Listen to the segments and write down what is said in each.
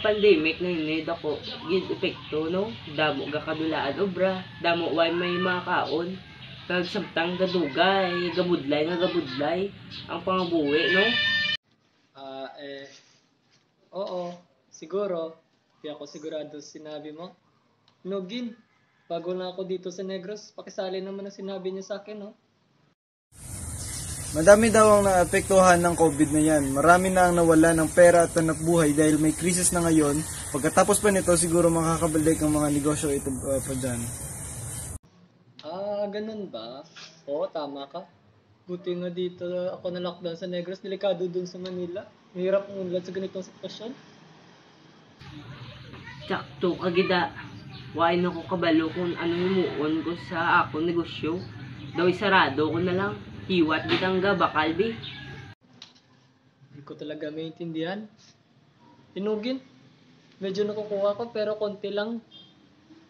pandemic na inid ako, gid epekto no, damo ga kadulaan obra, damo way may makaon. Kag samtang gadugay, gabudlay nga gabudlay ang pangabuhi no. Ah, eh, oo, siguro. Di ako sigurado sinabi mo. Nogin, bago na ako dito sa Negros, pakisali naman ang sinabi niya sa akin, no? Madami daw ang naapektuhan ng COVID na yan. Marami na ang nawala ng pera at hanap buhay dahil may krisis na ngayon. Pagkatapos pa nito, siguro makakabalik ang mga negosyo ito uh, pa dyan. Ah, ganun ba? Oo, tama ka. Buti nga dito ako na lockdown sa Negros, delikado dun sa Manila. Mahirap ang unlad sa ganitong sitwasyon. Sakto kagida. Way na ko kabalo kung ano himuon ko sa ako negosyo. Daw sarado ko na lang. Hiwat bitang ga bakal bi. Hindi ko talaga maintindihan. Tinugin. Medyo nakukuha ko pero konti lang.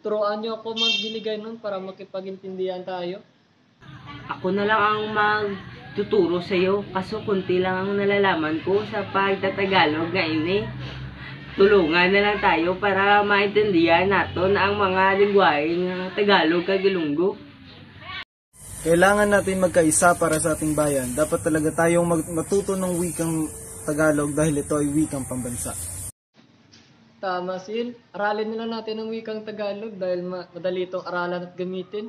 Turuan niyo ako magdiligay nun para makipagintindihan tayo. Ako na lang ang magtuturo sa iyo kaso kunti lang ang nalalaman ko sa pagtatagalog nga ini. Tulungan na lang tayo para maintindihan naton ang mga lingwahe nga Tagalog kag Ilonggo. Kailangan natin magkaisa para sa ating bayan. Dapat talaga tayong matuto ng wikang Tagalog dahil ito ay wikang pambansa. Tama, Sil. Aralin nila natin ang wikang Tagalog dahil ma- madali itong aralan at gamitin.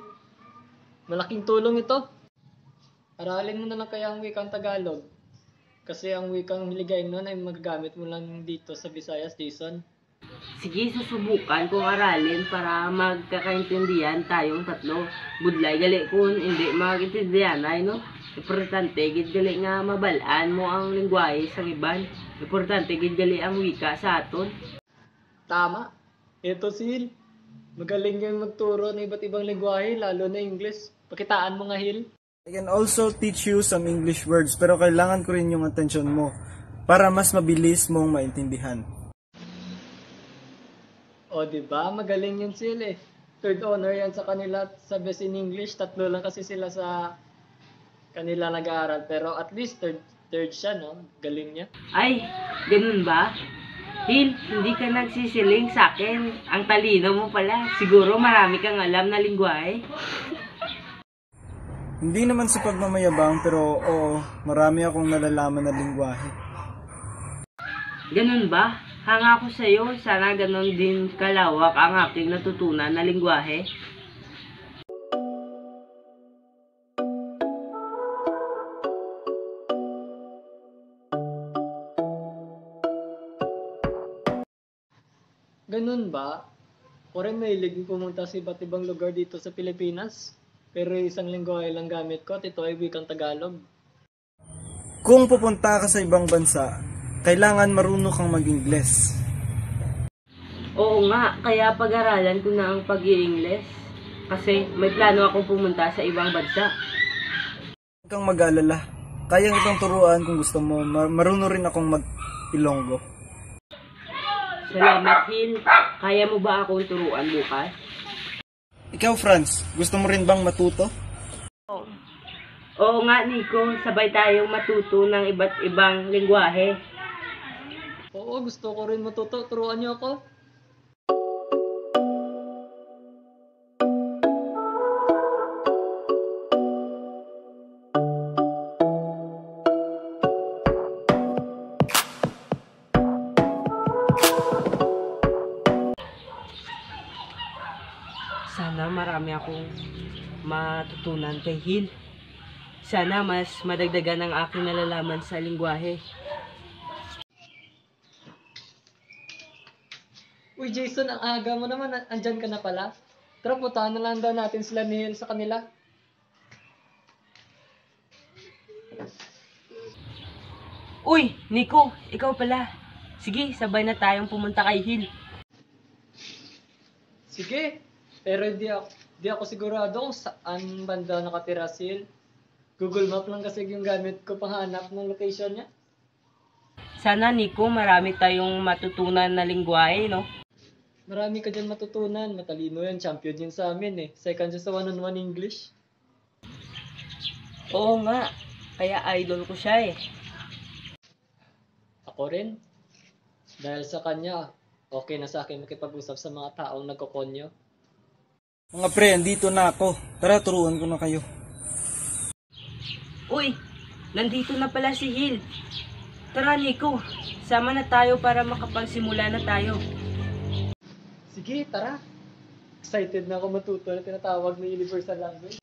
Malaking tulong ito. Aralin mo na lang kaya ang wikang Tagalog. Kasi ang wikang hiligay nun ay magagamit mo lang dito sa Visayas, Jason. Sige, susubukan kong aralin para magkakaintindihan tayong tatlo. Budlay gali kung hindi magintindihan ay no. Importante gid gali nga mabalaan mo ang lingwahe sa iban. Importante gid gali ang wika sa aton. Tama. Ito, Sil. Magaling yung magturo ng iba't ibang lingwahe, lalo na English. Pakitaan mo nga, Hil. I can also teach you some English words pero kailangan ko rin yung atensyon mo para mas mabilis mong maintindihan. O, di ba? Magaling yun sila eh. Third honor yan sa kanila sa Best in English. Tatlo lang kasi sila sa kanila nag-aaral. Pero at least third, third siya, no? Galing niya. Ay, ganun ba? Hil, hindi ka nagsisiling sa akin. Ang talino mo pala. Siguro marami kang alam na lingwahe. Hindi naman sa pagmamayabang pero oo, marami akong nalalaman na lingwahe. Ganun ba? Hanga ko sa'yo, sana ganon din kalawak ang aking natutunan na lingwahe. Ganun ba? Ako rin mahilig pumunta sa iba't ibang lugar dito sa Pilipinas. Pero isang lingwahe lang gamit ko at ito ay wikang Tagalog. Kung pupunta ka sa ibang bansa, kailangan marunong kang mag-Ingles. Oo nga, kaya pag-aralan ko na ang pag ingles Kasi may plano akong pumunta sa ibang bansa. Huwag kang mag-alala. Kayang itong turuan kung gusto mo. Mar- marunong rin akong mag-Ilonggo. Salamat, Hil. Kaya mo ba akong turuan bukas? Ikaw, Franz, gusto mo rin bang matuto? Oo nga, Nico. Sabay tayong matuto ng iba't ibang lingwahe. Oo, gusto ko rin matuto. Turuan niyo ako. Sana marami akong matutunan kay Hil. Sana mas madagdagan ang aking nalalaman sa lingwahe. Uy, Jason, ang aga mo naman. An- Andyan ka na pala. Tara, putahan na lang daw natin sila ni sa kanila. Uy, Nico, ikaw pala. Sige, sabay na tayong pumunta kay Hil. Sige, pero di ako, di ako sigurado kung saan banda nakatira si Hil. Google Map lang kasi yung gamit ko panghanap ng location niya. Sana, Nico, marami tayong matutunan na lingwahe, no? Marami ka dyan matutunan. Matalino yan. Champion yun sa amin eh. Second siya sa one-on-one English. Oo nga, kaya idol ko siya eh. Ako rin. Dahil sa kanya, Okay na sa akin makipag-usap sa mga taong nagkokonyo. Mga pre, andito na ako. Tara, turuan ko na kayo. Uy, nandito na pala si Hil. Tara Nico, sama na tayo para makapagsimula na tayo. Sige, tara. Excited na ako matuto na tinatawag na universal language.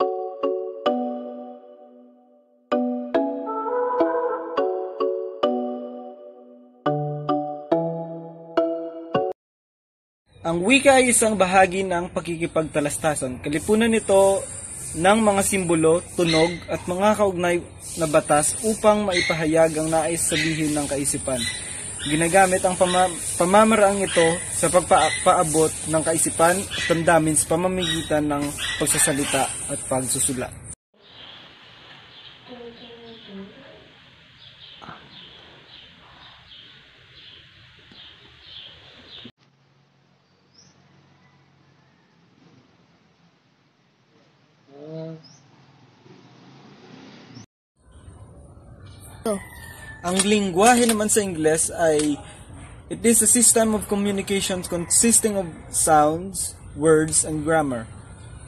Ang wika ay isang bahagi ng pakikipagtalastasan. Kalipunan nito ng mga simbolo, tunog at mga kaugnay na batas upang maipahayag ang nais sabihin ng kaisipan. Ginagamit ang pama- pamamaraang ito sa pagpaabot ng kaisipan at damdamin sa pamamagitan ng pagsasalita at pagsusulat. Ah, Ang lingwahe naman sa Ingles ay it is a system of communication consisting of sounds, words, and grammar,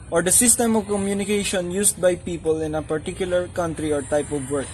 or the system of communication used by people in a particular country or type of work.